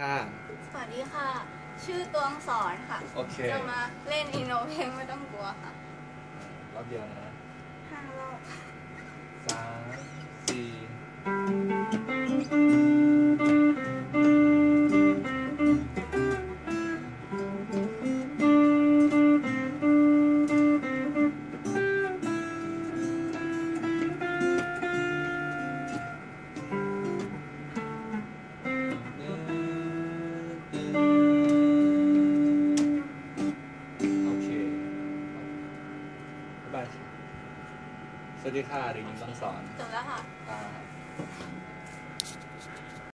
ค่ะ สวัสดีค่ะ ชื่อตวงสอนค่ะ โอเค จะมาเล่นอินโนเพลงไม่ต้องกลัวค่ะ รอบเดียวนะ ห้ารอบ บ๊ายบายสวัสดีค่ะเด็กหญิงต้องสอนจบแล้วค่ะค่ะ